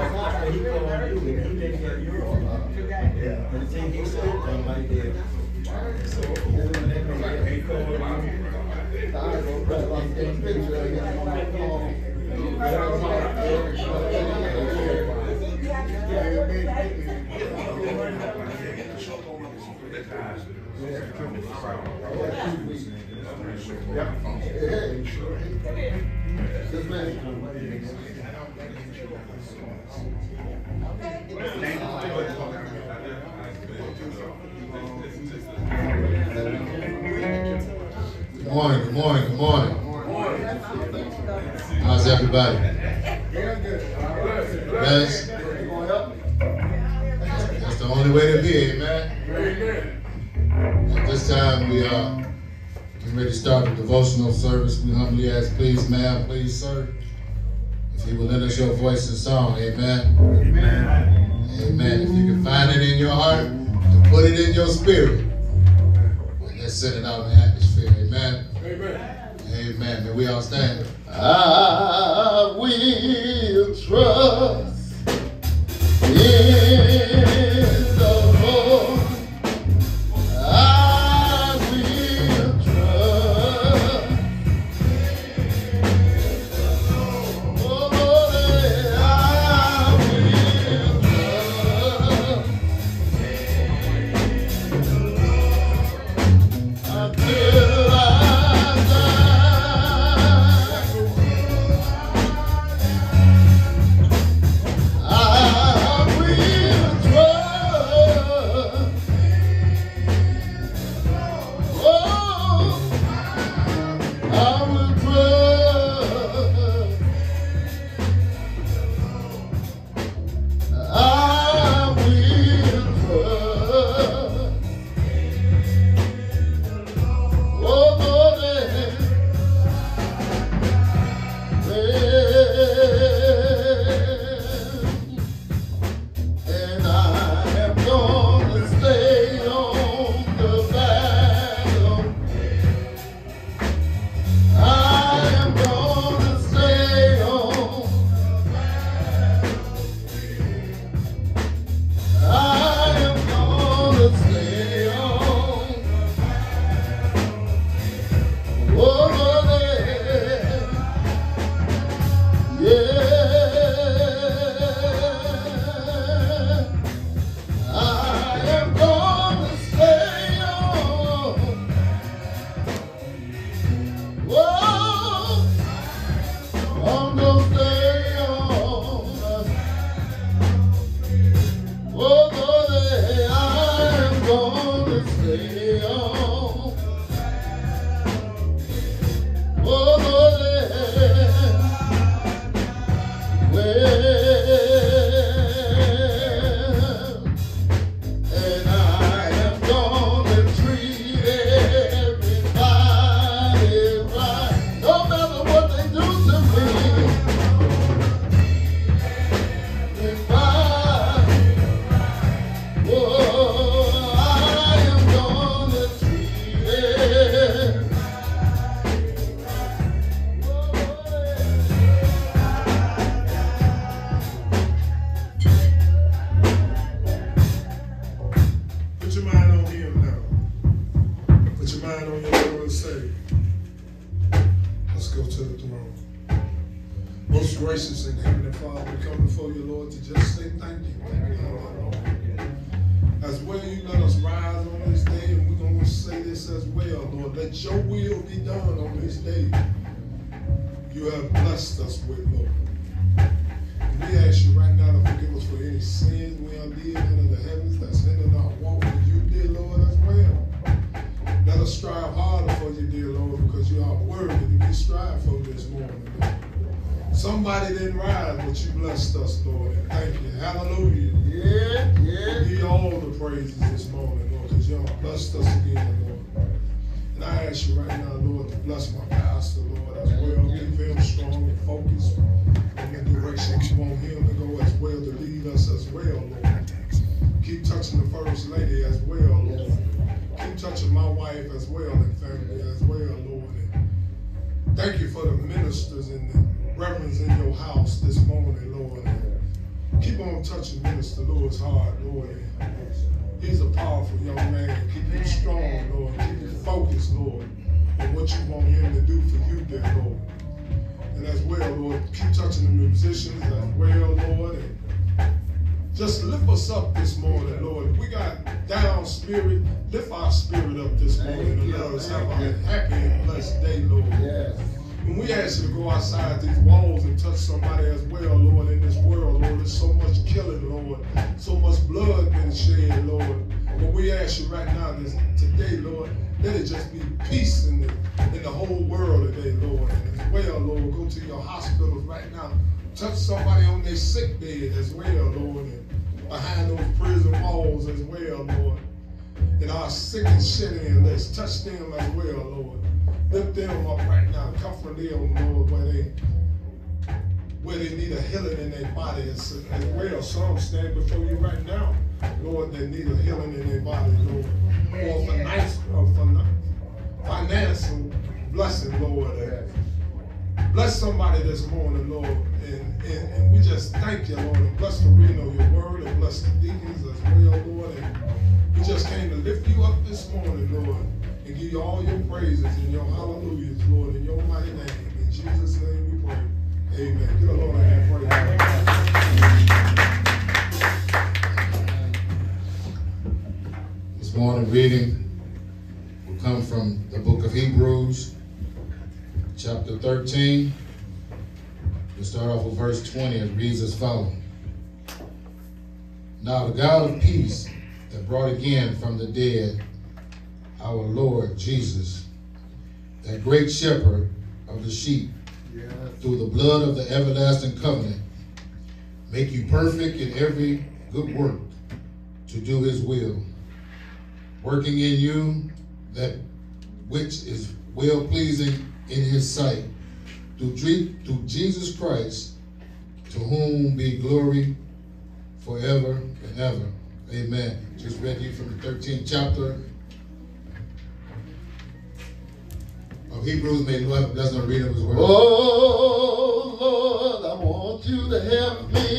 he. Yeah. And the thing he said, I'm like, yeah. So, he called you. Good morning, good morning, good morning. How's everybody? Yes? That's the only way to be, amen? At this time, we are getting ready to start the devotional service. We humbly ask, please, ma'am, please, sir, you will lend us your voice and song, amen? Amen. Amen. If you can find it in your heart, to put it in your spirit. Well, let's send it out in the atmosphere, amen? Amen. May we all stand. I will trust in Mind on your Lord and Savior. Let's go to the throne. Most gracious and heavenly Father, we come before you, Lord, to just say thank you. Thank you, Lord. As well, you let us rise on this day, and we're going to say this as well, Lord. Let your will be done on this day. You have blessed us with, Lord. And we ask you right now to forgive us for any sins we have did into the heavens that's hindered our walk Strive harder for you, dear Lord, because you are worthy to be strived for this morning. Lord. Somebody didn't rise, but you blessed us, Lord. And thank you. Hallelujah. Yeah, yeah. Give all the praises this morning, Lord, because you have blessed us again, Lord. And I ask you right now, Lord, to bless my pastor, Lord, as well. Keep him strong and focused in the direction you want him to go as well, to lead us as well, Lord. Keep touching the first lady as well, Lord. Keep touching my wife as well and family as well, Lord. And thank you for the ministers and the reverends in your house this morning, Lord. And keep on touching Minister Lewis heart, Lord. He's a powerful young man. Keep him strong, Lord. Keep him focused, Lord, on what you want him to do for you, dear Lord. And as well, Lord, keep touching the musicians as well, Lord. And just lift us up this morning, Lord. We got down spirit. Lift our spirit up this morning and let us have a happy and blessed day, Lord. Yes. When we ask you to go outside these walls and touch somebody as well, Lord, in this world, Lord, there's so much killing, Lord, so much blood been shed, Lord. But we ask you right now, this today, Lord, let it just be peace in the in the whole world today, Lord. And as well, Lord, go to your hospitals right now. Touch somebody on their sick bed as well, Lord, and behind those prison walls as well, Lord. And our sick and shut in, let's touch them as well, Lord. Lift them up right now. Comfort them, Lord, where they where they need a healing in their body as, as well. Some stand before you right now, Lord, they need a healing in their body, Lord. Or for nice, or for financial blessing, Lord. Bless somebody this morning, Lord. And, and, and we just thank you, Lord. And bless the reading of your word and bless the deacons as well, Lord. And we just came to lift you up this morning, Lord and give you all your praises and your hallelujahs, Lord, in your mighty name. In Jesus' name we pray. Amen. Give the Lord a hand praise. This morning reading will come from the book of Hebrews, chapter 13. We'll start off with verse 20. It reads as follows. Now the God of peace that brought again from the dead our Lord Jesus, that great shepherd of the sheep, Yes. through the blood of the everlasting covenant, make you perfect in every good work to do his will, working in you that which is well pleasing in his sight, through, through Jesus Christ, to whom be glory forever and ever. Amen. Just read you from the 13th chapter of Hebrews. May Lord and read of his. Oh Lord, I want you to help me.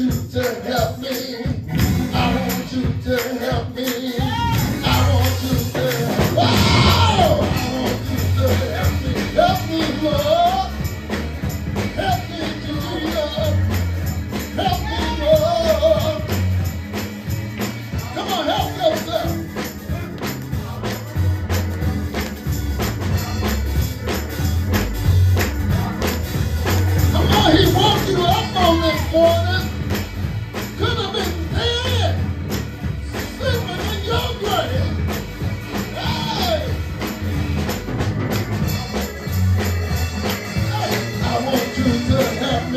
two, ten,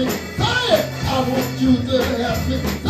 me. Say it. I want you to help me.